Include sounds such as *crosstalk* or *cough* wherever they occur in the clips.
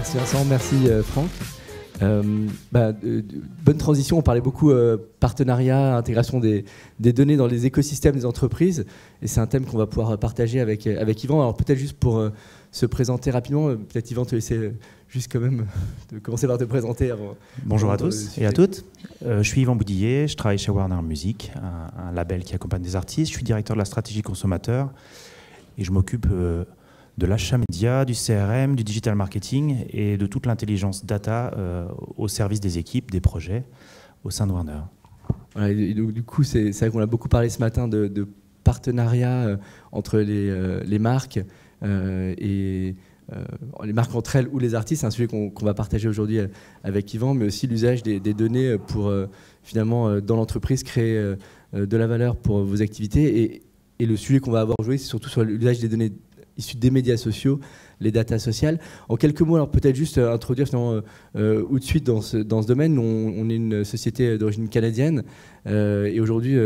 Merci Vincent, merci euh, Franck. Euh, bah, bonne transition, on parlait beaucoup euh, partenariat, intégration des, données dans les écosystèmes des entreprises, et c'est un thème qu'on va pouvoir partager avec, avec Yvan. Alors peut-être juste pour se présenter rapidement, peut-être Yvan te laisser juste quand même *laughs* de commencer par te présenter avant. Bonjour à tous et à toutes, je suis Yvan Boudillet, je travaille chez Warner Music, un, un, label qui accompagne des artistes, je suis directeur de la stratégie consommateur, et je m'occupe de l'achat média, du CRM, du digital marketing et de toute l'intelligence data euh, au service des équipes, des projets au sein de Warner. du coup, c'est vrai qu'on a beaucoup parlé ce matin de, partenariat euh, entre les, euh, marques et les marques entre elles ou les artistes. C'est un sujet qu'on va partager aujourd'hui avec Yvan, mais aussi l'usage des, données pour finalement dans l'entreprise créer de la valeur pour vos activités. Et, et le sujet qu'on va avoir joué, c'est surtout sur l'usage des données issus des médias sociaux, les datas sociales. En quelques mots, alors peut-être juste euh, introduire finalement euh, ou de suite dans ce, dans ce domaine. On, est une société d'origine canadienne euh, et aujourd'hui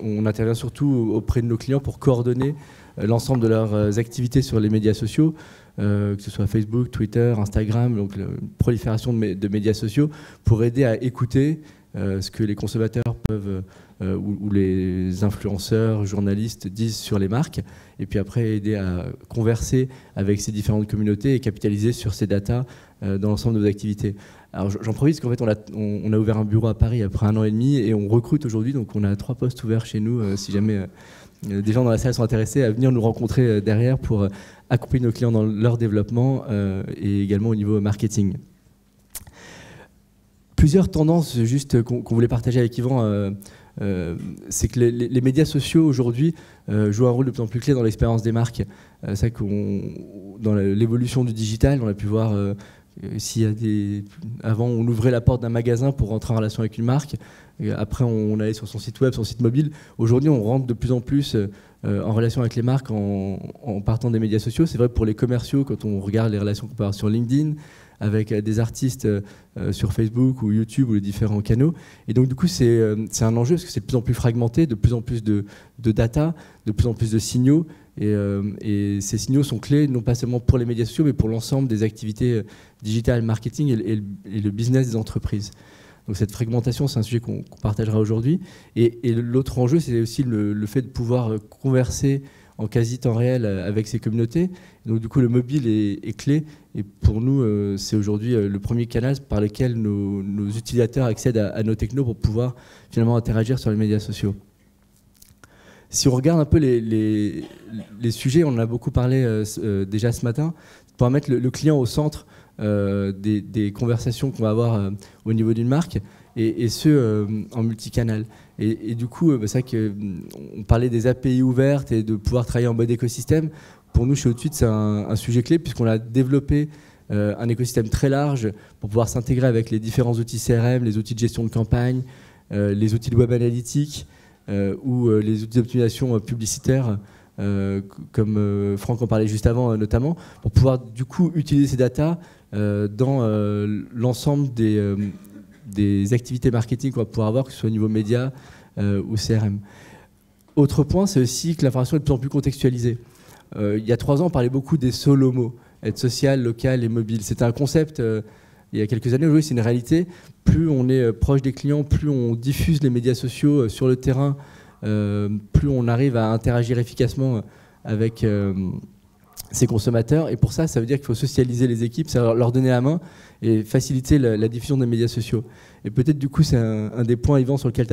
on intervient surtout auprès de nos clients pour coordonner l'ensemble de leurs activités sur les médias sociaux. que ce soit Facebook, Twitter, Instagram, donc la prolifération de, médias sociaux, pour aider à écouter ce que les consommateurs peuvent euh, où, les influenceurs, journalistes disent sur les marques, et puis après aider à converser avec ces différentes communautés et capitaliser sur ces datas euh, dans l'ensemble de nos activités. Alors j'en profite parce qu'en fait on a, ouvert un bureau à Paris après un an et demi et on recrute aujourd'hui, donc on a trois postes ouverts chez nous euh, si jamais des gens dans la salle sont intéressés à venir nous rencontrer derrière pour accompagner nos clients dans leur développement et également au niveau marketing plusieurs tendances juste qu'on voulait partager avec Yvan euh, c'est que les, médias sociaux aujourd'hui euh, jouent un rôle de plus en plus clé dans l'expérience des marques. Euh, c'est qu'on, dans l'évolution du digital, on a pu voir s'il a des, avant on ouvrait la porte d'un magasin pour rentrer en relation avec une marque. Après, on allait sur son site web, son site mobile. Aujourd'hui, on rentre de plus en plus en relation avec les marques en, en partant des médias sociaux. C'est vrai pour les commerciaux, quand on regarde les relations qu'on peut avoir sur LinkedIn, avec euh, des artistes euh, euh, sur Facebook ou YouTube ou les différents canaux. Et donc, du coup, c'est un enjeu parce que c'est de plus en plus fragmenté, de plus en plus de, data, de plus en plus de signaux. Et, ces signaux sont clés, non pas seulement pour les médias sociaux, mais pour l'ensemble des activités digitales, marketing et, le business des entreprises. Donc cette fragmentation, c'est un sujet qu'on partagera aujourd'hui. Et, l'autre enjeu, c'est aussi le, le, fait de pouvoir converser en quasi temps réel euh, avec ces communautés. Donc du coup, le mobile est, clé. Et pour nous, euh, c'est aujourd'hui euh, le premier canal par lequel nos, utilisateurs accèdent à, nos technos pour pouvoir finalement interagir sur les médias sociaux. Si on regarde un peu les, sujets, on en a beaucoup parlé déjà ce matin, pour mettre le, client au centre des, conversations qu'on va avoir au niveau d'une marque, et ce, en multicanal. Et, du coup, euh, bah, c'est vrai qu'on parlait des API ouvertes et de pouvoir travailler en mode écosystème. Pour nous, chez Outsuite, c'est un, sujet clé puisqu'on a développé euh, un écosystème très large pour pouvoir s'intégrer avec les différents outils CRM, les outils de gestion de campagne, euh, les outils de web analytique ou les outils d'optimisation publicitaire. comme Franck en parlait juste avant notamment, pour pouvoir du coup utiliser ces datas dans l'ensemble des, des activités marketing qu'on va pouvoir avoir, que ce soit au niveau média euh, ou CRM. Autre point, c'est aussi que l'information est de plus en plus contextualisée. Euh, il y a trois ans, on parlait beaucoup des solo mots, être social, local et mobile. C'était un concept euh, il y a quelques années, aujourd'hui c'est une réalité. Plus on est proche des clients, plus on diffuse les médias sociaux sur le terrain, plus on arrive à interagir efficacement avec ces consommateurs. Et pour ça, ça veut dire qu'il faut socialiser les équipes, leur donner la main et faciliter la, diffusion des médias sociaux. Et peut-être du coup, c'est un, des points, Yvan, sur lequel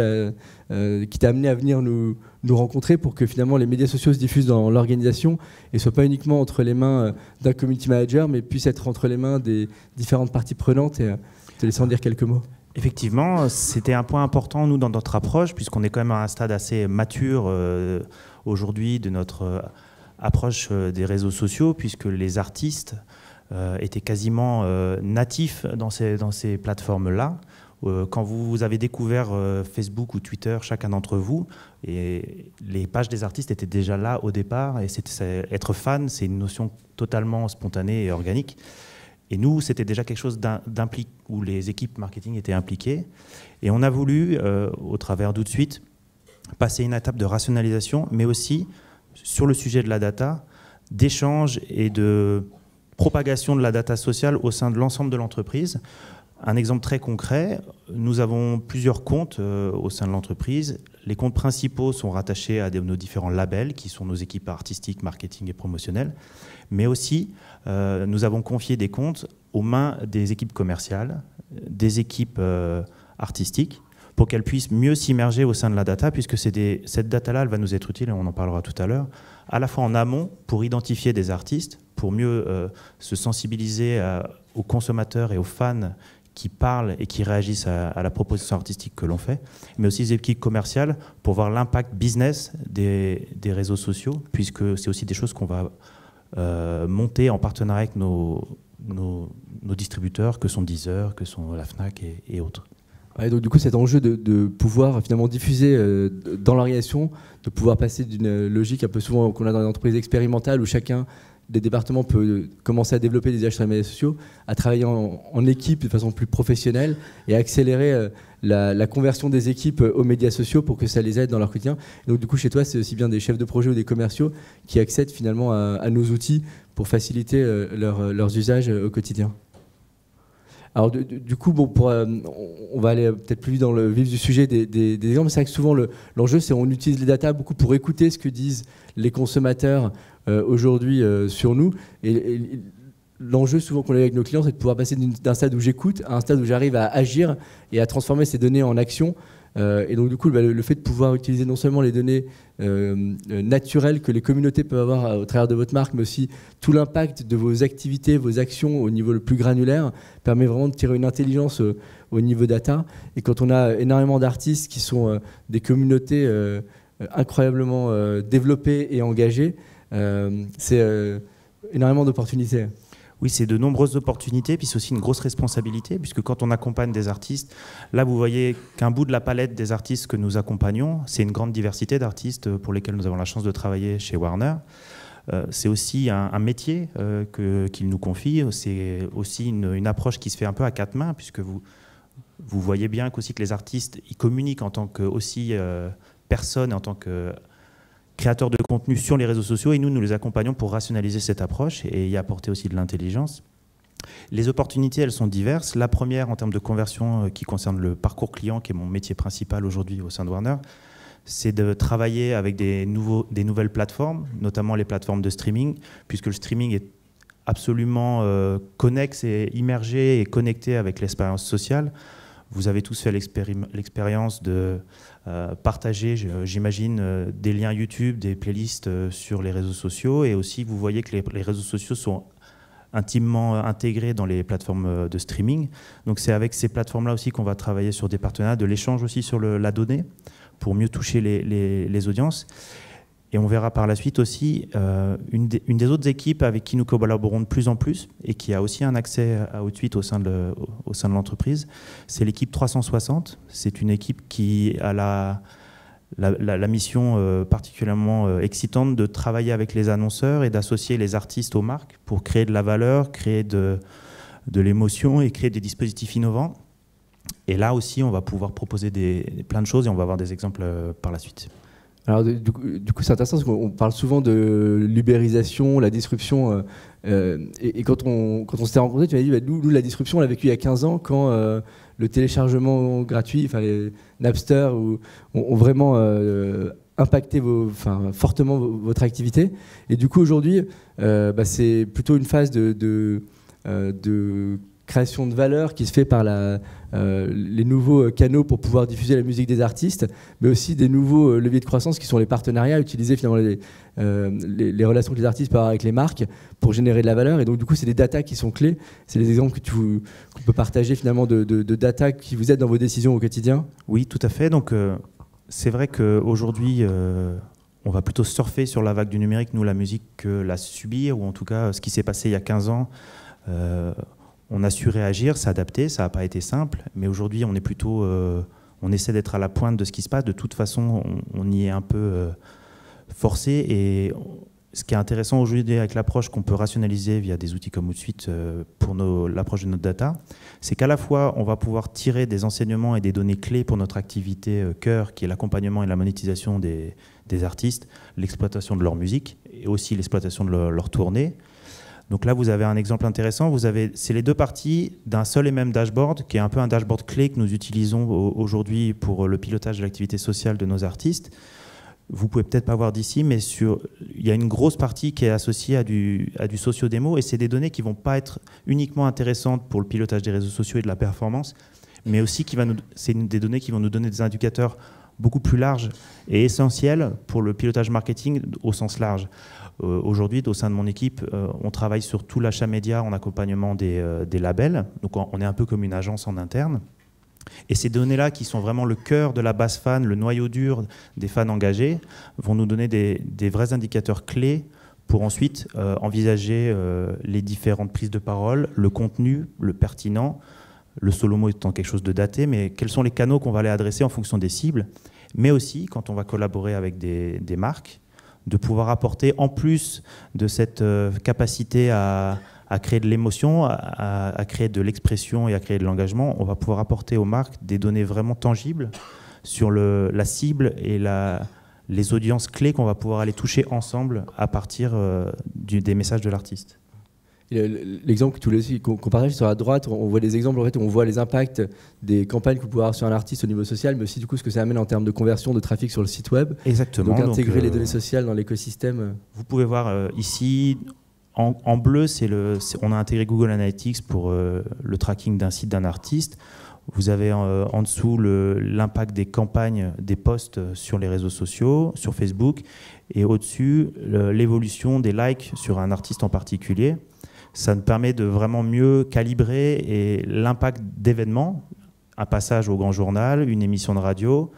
euh, qui t'a amené à venir nous, nous, rencontrer pour que finalement les médias sociaux se diffusent dans l'organisation et ne soient pas uniquement entre les mains euh, d'un community manager, mais puissent être entre les mains des différentes parties prenantes. Et euh, te laisser en dire quelques mots. Effectivement, c'était un point important, nous, dans notre approche, puisqu'on est quand même à un stade assez mature aujourd'hui de notre approche des réseaux sociaux, puisque les artistes euh, étaient quasiment euh, natifs dans ces, dans ces plateformes-là. Euh, quand vous avez découvert Facebook ou Twitter, chacun d'entre vous, et les pages des artistes étaient déjà là au départ, et être fan, c'est une notion totalement spontanée et organique. Et nous, c'était déjà quelque chose où les équipes marketing étaient impliquées. Et on a voulu, au travers d'où de suite, passer une étape de rationalisation, mais aussi sur le sujet de la data, d'échange et de propagation de la data sociale au sein de l'ensemble de l'entreprise. Un exemple très concret, nous avons plusieurs comptes euh, au sein de l'entreprise. Les comptes principaux sont rattachés à nos différents labels, qui sont nos équipes artistiques, marketing et promotionnelles. Mais aussi, euh, nous avons confié des comptes aux mains des équipes commerciales, des équipes euh, artistiques, pour qu'elles puissent mieux s'immerger au sein de la data, puisque cette data-là, elle va nous être utile, et on en parlera tout à l'heure, à la fois en amont pour identifier des artistes, pour mieux se sensibiliser aux consommateurs et aux fans qui parlent et qui réagissent à, la proposition artistique que l'on fait, mais aussi des équipes commerciales pour voir l'impact business des, réseaux sociaux, puisque c'est aussi des choses qu'on va euh, monter en partenariat avec nos, nos, distributeurs, que sont Deezer, que sont la FNAC et, autres. Donc du coup, cet enjeu de, pouvoir finalement diffuser euh, dans l'organisation, de pouvoir passer d'une logique un peu souvent qu'on a dans les entreprises expérimentales où chacun des départements peuvent commencer à développer des usages sur les médias sociaux, à travailler en, équipe de façon plus professionnelle et accélérer euh, la, conversion des équipes aux médias sociaux pour que ça les aide dans leur quotidien. donc du coup, chez toi, c'est aussi bien des chefs de projet ou des commerciaux qui accèdent finalement à, nos outils pour faciliter euh, euh, leurs usages au quotidien. Alors du, coup, bon, pour, on va aller peut-être plus vite dans le vif du sujet des, exemples. C'est vrai que souvent l'enjeu, c'est on utilise les datas beaucoup pour écouter ce que disent les consommateurs euh, aujourd'hui euh, sur nous. Et, l'enjeu souvent qu'on a avec nos clients, c'est de pouvoir passer d'un stade où j'écoute à un stade où j'arrive à agir et à transformer ces données en action. Euh, et donc du coup, bah, le, fait de pouvoir utiliser non seulement les données naturelles que les communautés peuvent avoir au travers de votre marque, mais aussi tout l'impact de vos activités, vos actions au niveau le plus granulaire, permet vraiment de tirer une intelligence au niveau data. Et quand on a énormément d'artistes qui sont des communautés incroyablement développées et engagées, euh, c'est euh, énormément d'opportunités. Oui, c'est de nombreuses opportunités, puis c'est aussi une grosse responsabilité, puisque quand on accompagne des artistes, là vous voyez qu'un bout de la palette des artistes que nous accompagnons, c'est une grande diversité d'artistes pour lesquels nous avons la chance de travailler chez Warner. Euh, c'est aussi un, métier qu'ils nous confient, c'est aussi une, approche qui se fait un peu à quatre mains, puisque vous, vous voyez bien qu'aussi que les artistes, ils communiquent en tant que aussi personnes, en tant que créateurs de contenu sur les réseaux sociaux et nous, nous les accompagnons pour rationaliser cette approche et y apporter aussi de l'intelligence. Les opportunités, elles sont diverses. La première, en termes de conversion, euh, qui concerne le parcours client, qui est mon métier principal aujourd'hui au sein de Warner, c'est de travailler avec des, nouveaux, des nouvelles plateformes, notamment les plateformes de streaming, puisque le streaming est absolument euh, connexe et immergé et connecté avec l'expérience sociale. Vous avez tous fait l'expérience de euh, partager, j'imagine, euh, des liens YouTube, des playlists euh, sur les réseaux sociaux. Et aussi, vous voyez que les, réseaux sociaux sont intimement intégrés dans les plateformes de streaming. Donc c'est avec ces plateformes-là aussi qu'on va travailler sur des partenariats, de l'échange aussi sur la donnée, pour mieux toucher les audiences. Et on verra par la suite aussi euh, une, des, autres équipes avec qui nous collaborons de plus en plus et qui a aussi un accès à Outsuite au sein de, l'entreprise, c'est l'équipe 360. C'est une équipe qui a la, la, mission euh, particulièrement euh, excitante de travailler avec les annonceurs et d'associer les artistes aux marques pour créer de la valeur, créer de, de l'émotion et créer des dispositifs innovants. Et là aussi, on va pouvoir proposer des, plein de choses et on va avoir des exemples par la suite. Alors du, coup, c'est intéressant parce qu'on parle souvent de l'ubérisation, la disruption. Euh, euh, et, quand on, quand on s'était rencontrés, tu m'as dit, bah, nous, la disruption, on l'a vécu il y a 15 ans quand euh, le téléchargement gratuit, enfin les Napster, ont, vraiment impacté vos, enfin, fortement votre activité. Et du coup, aujourd'hui, bah, c'est plutôt une phase de, création de valeur qui se fait par euh, les nouveaux canaux pour pouvoir diffuser la musique des artistes, mais aussi des nouveaux euh, leviers de croissance qui sont les partenariats, utiliser finalement les, euh, relations que les artistes peuvent avoir avec les marques pour générer de la valeur. Et donc du coup, c'est des datas qui sont clés. C'est les exemples qu'on peut partager finalement de, de, data qui vous aident dans vos décisions au quotidien. Oui, tout à fait. Donc c'est vrai qu'aujourd'hui, on va plutôt surfer sur la vague du numérique, nous, la musique, que la subir, ou en tout cas ce qui s'est passé il y a 15 ans on a su réagir, s'adapter, ça n'a pas été simple, mais aujourd'hui on est plutôt, euh, on essaie d'être à la pointe de ce qui se passe. De toute façon, on, y est un peu euh, forcé et ce qui est intéressant aujourd'hui avec l'approche qu'on peut rationaliser via des outils comme Outsuite euh, pour l'approche de notre data, c'est qu'à la fois on va pouvoir tirer des enseignements et des données clés pour notre activité cœur, qui est l'accompagnement et la monétisation des, artistes, l'exploitation de leur musique et aussi l'exploitation de leur, leur tournée Donc là, vous avez un exemple intéressant. Vous avez, c'est les deux parties d'un seul et même dashboard, qui est un peu un dashboard clé que nous utilisons aujourd'hui pour le pilotage de l'activité sociale de nos artistes. Vous pouvez peut-être pas voir d'ici, mais sur, il y a une grosse partie qui est associée à du, à du socio-démo, et c'est des données qui vont pas être uniquement intéressantes pour le pilotage des réseaux sociaux et de la performance, mais aussi qui va nous, c'est des données qui vont nous donner des indicateurs beaucoup plus larges et essentiels pour le pilotage marketing au sens large. Euh, aujourd'hui, au sein de mon équipe, euh, on travaille sur tout l'achat média en accompagnement des, euh, labels. Donc on est un peu comme une agence en interne. Et ces données-là, qui sont vraiment le cœur de la base fan, le noyau dur des fans engagés, vont nous donner des, vrais indicateurs clés pour ensuite envisager les différentes prises de parole, le contenu, le pertinent, le solo mot étant quelque chose de daté, mais quels sont les canaux qu'on va aller adresser en fonction des cibles, mais aussi quand on va collaborer avec des marques, de pouvoir apporter, en plus de cette euh, capacité à, créer de l'émotion, à, créer de l'expression et à créer de l'engagement, on va pouvoir apporter aux marques des données vraiment tangibles sur la cible et les audiences clés qu'on va pouvoir aller toucher ensemble à partir euh, des messages de l'artiste. L'exemple qu'on partage sur la droite, on voit des exemples en fait, où on voit les impacts des campagnes que vous pouvez avoir sur un artiste au niveau social, mais aussi du coup ce que ça amène en termes de conversion de trafic sur le site web. Exactement. Donc intégrer les euh, données sociales dans l'écosystème. Vous pouvez voir euh, ici, en, bleu, c'est le, on a intégré Google Analytics pour euh, le tracking d'un site d'un artiste. Vous avez en dessous l'impact des campagnes, des posts sur les réseaux sociaux, sur Facebook, et au-dessus l'évolution des likes sur un artiste en particulier ça nous permet de vraiment mieux calibrer l'impact d'événements, un passage au grand journal, une émission de radio,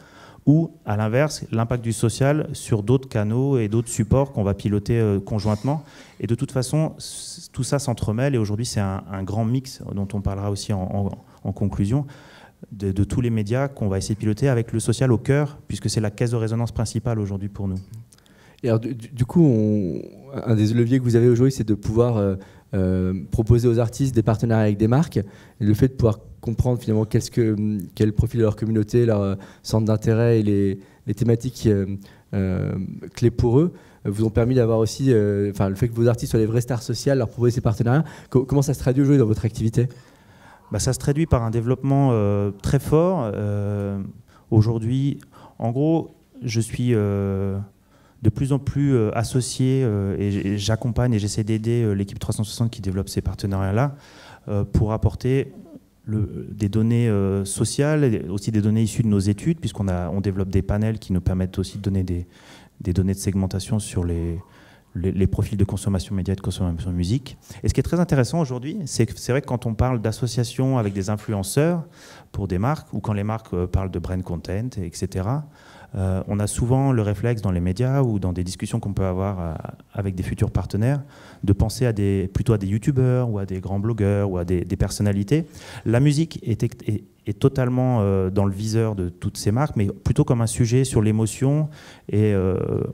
ou à l'inverse, l'impact du social sur d'autres canaux et d'autres supports qu'on va piloter euh, conjointement. Et de toute façon, tout ça s'entremêle et aujourd'hui c'est un, grand mix dont on parlera aussi en, conclusion. De, tous les médias qu'on va essayer de piloter avec le social au cœur, puisque c'est la caisse de résonance principale aujourd'hui pour nous. Et alors, du, coup, un des leviers que vous avez aujourd'hui, c'est de pouvoir euh, proposer aux artistes des partenariats avec des marques. Le fait de pouvoir comprendre finalement quel, que, quel profil de leur communauté, leur euh, centre d'intérêt et les, les thématiques euh, clés pour eux vous ont permis d'avoir aussi, enfin le fait que vos artistes soient les vraies stars sociales, leur proposer ces partenariats. comment ça se traduit aujourd'hui dans votre activité? Bah, Ça se traduit par un développement très fort. aujourd'hui, en gros, je suis de plus en plus euh, associé euh, et j'accompagne et j'essaie d'aider euh, l'équipe 360 qui développe ces partenariats-là pour apporter des données sociales, aussi des données issues de nos études, puisqu'on on développe des panels qui nous permettent aussi de donner des, données de segmentation sur les, les, profils de consommation média et de consommation musique. Et ce qui est très intéressant aujourd'hui, c'est que c'est vrai que quand on parle d'associations avec des influenceurs pour des marques, ou quand les marques parlent de brand content, etc., euh, on a souvent le réflexe dans les médias ou dans des discussions qu'on peut avoir euh, avec des futurs partenaires de penser à des, plutôt à des youtubeurs ou à des grands blogueurs ou à des, personnalités. La musique est, totalement euh, dans le viseur de toutes ces marques, mais plutôt comme un sujet sur l'émotion et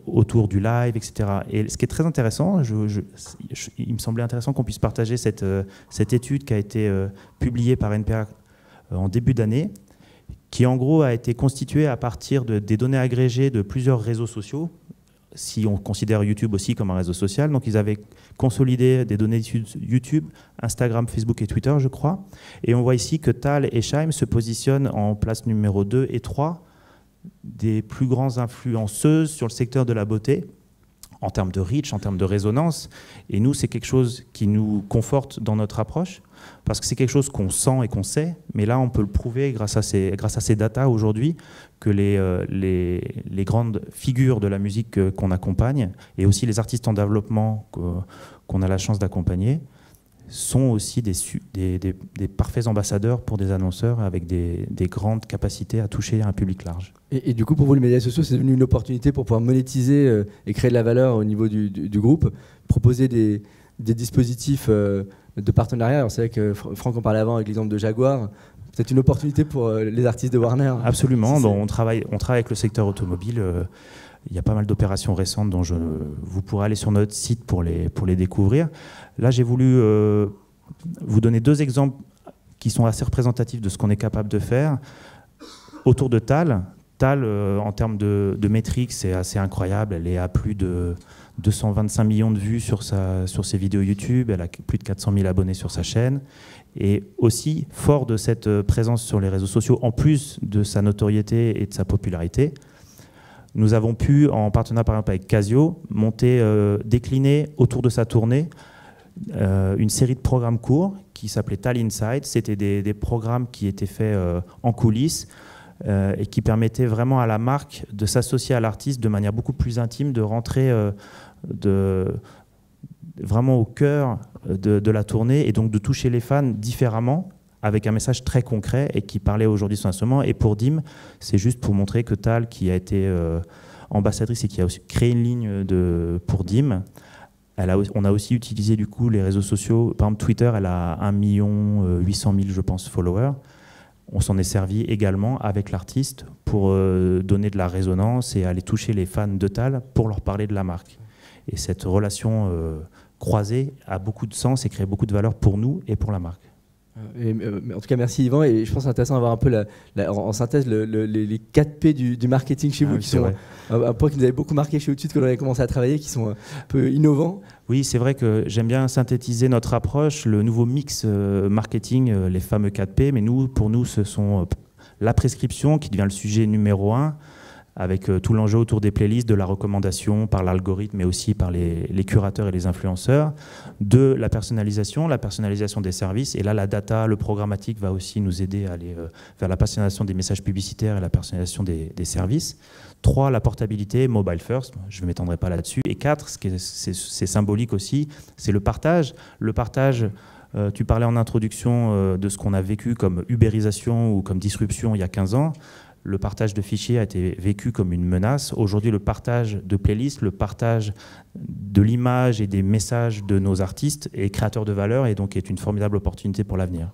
autour du live, etc. Et ce qui est très intéressant, il me semblait intéressant qu'on puisse partager cette, cette étude qui a été publiée par NPA en début d'année qui en gros a été constitué à partir de, des données agrégées de plusieurs réseaux sociaux, si on considère YouTube aussi comme un réseau social. Donc ils avaient consolidé des données YouTube, Instagram, Facebook et Twitter, je crois. Et on voit ici que Tal et Scheim se positionnent en place numéro 2 et 3 des plus grands influenceuses sur le secteur de la beauté en termes de reach, en termes de résonance. Et nous, c'est quelque chose qui nous conforte dans notre approche parce que c'est quelque chose qu'on sent et qu'on sait, mais là on peut le prouver grâce à ces, grâce à ces datas aujourd'hui que les, euh, les, les, grandes figures de la musique euh, qu'on accompagne et aussi les artistes en développement qu'on a la chance d'accompagner sont aussi des, des, des, parfaits ambassadeurs pour des annonceurs avec des, grandes capacités à toucher un public large. Et, du coup, pour vous, les médias sociaux, c'est devenu une opportunité pour pouvoir monétiser euh, et créer de la valeur au niveau du, du, groupe, proposer des, dispositifs de partenariat. C'est vrai que Franck en parlait avant avec l'exemple de Jaguar. C'est une opportunité pour euh, les artistes de Warner. Absolument. on, travaille, on travaille avec le secteur automobile. Euh, il y a pas mal d'opérations récentes dont je, vous pourrez aller sur notre site pour les, pour les découvrir. Là, j'ai voulu euh, vous donner deux exemples qui sont assez représentatifs de ce qu'on est capable de faire. Autour de Tal, Tal, en termes de, de métriques, c'est assez incroyable. Elle est à plus de 225 millions de vues sur, sa, sur ses vidéos YouTube, elle a plus de 400 000 abonnés sur sa chaîne. Et aussi, fort de cette présence sur les réseaux sociaux, en plus de sa notoriété et de sa popularité, nous avons pu, en partenariat par exemple avec Casio, monter, euh, décliner autour de sa tournée euh, une série de programmes courts qui s'appelait Tal Inside. C'était des, programmes qui étaient faits euh, en coulisses et qui permettaient vraiment à la marque de s'associer à l'artiste de manière beaucoup plus intime, de rentrer vraiment au cœur de, la tournée et donc de toucher les fans différemment avec un message très concret et qui parlait aujourd'hui son instrument. Et pour Dim, c'est juste pour montrer que Tal, qui a été euh, ambassadrice et qui a aussi créé une ligne de, pour Dim, on a aussi utilisé du coup les réseaux sociaux. Par exemple, Twitter, elle a 1 million 800 000, je pense, followers. On s'en est servi également avec l'artiste pour euh, donner de la résonance et aller toucher les fans de Tal pour leur parler de la marque. Et cette relation euh, croisée a beaucoup de sens et crée beaucoup de valeur pour nous et pour la marque. Euh, en tout cas, merci Yvan. Et je pense que intéressant d'avoir un peu la, en, synthèse les, 4 P du, marketing chez ah vous, qui sont un, point qui nous avait beaucoup marqué chez Outut quand on avait commencé à travailler, qui sont un peu innovants. Oui, c'est vrai que j'aime bien synthétiser notre approche, le nouveau mix euh, marketing, euh, les fameux 4 P. Mais nous, pour nous, ce sont la prescription qui devient le sujet numéro un avec euh, tout l'enjeu autour des playlists, de la recommandation par l'algorithme, mais aussi par les, curateurs et les influenceurs, de la personnalisation, la personnalisation des services, et là la data, le programmatique va aussi nous aider à aller euh, vers la personnalisation des messages publicitaires et la personnalisation des, services. Trois, la portabilité, mobile first, je ne m'étendrai pas là-dessus. Et quatre, ce qui est, c'est, symbolique aussi, c'est le partage. Le partage, euh, tu parlais en introduction de ce qu'on a vécu comme ubérisation ou comme disruption il y a 15 ans le partage de fichiers a été vécu comme une menace. Aujourd'hui, le partage de playlists, le partage de l'image et des messages de nos artistes est créateur de valeur et donc est une formidable opportunité pour l'avenir.